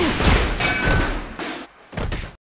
Yes!